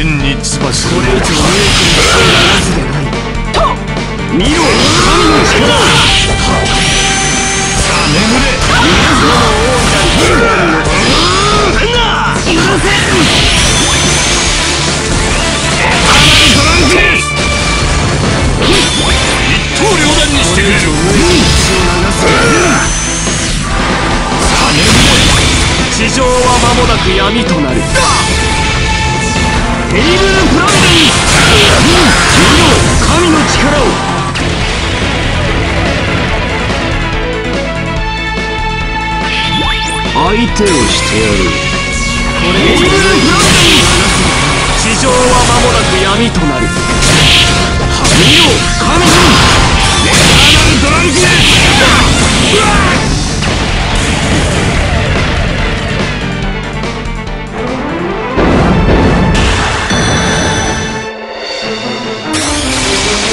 天に翼これ以上勇気に血を流すでないと見ろ神の力さあ眠れ水の王者ルーランの許せトランクレス一刀両断にしてくれる血を流すさあ眠れ地上は間もなく闇となる。相手をしてやる。これテリブルプラン地上は間もなく闇となる見ろ神のエターナルトランクレ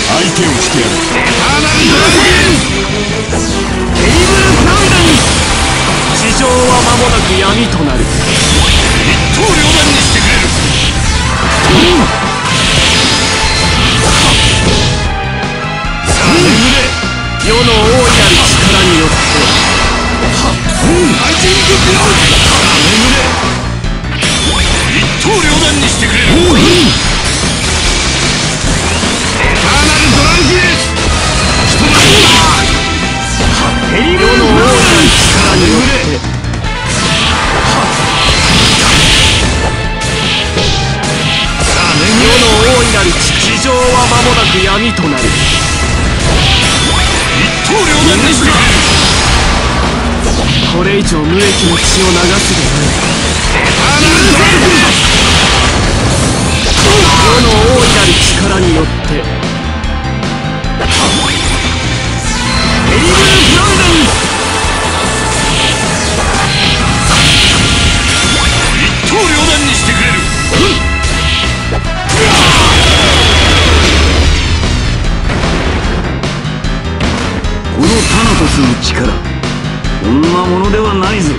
相手をしてやるエターナルトラゴン闇となる。一刀両断にしてくれるさあ眠れ世の大いなる力によって。ライジングブローる地上は間もなく闇となる。一刀両断です。かこれ以上無益の血を流すでない。エターナルトランクレス世の大いなる力によってこのタナトスの力。こんなものではないぞ。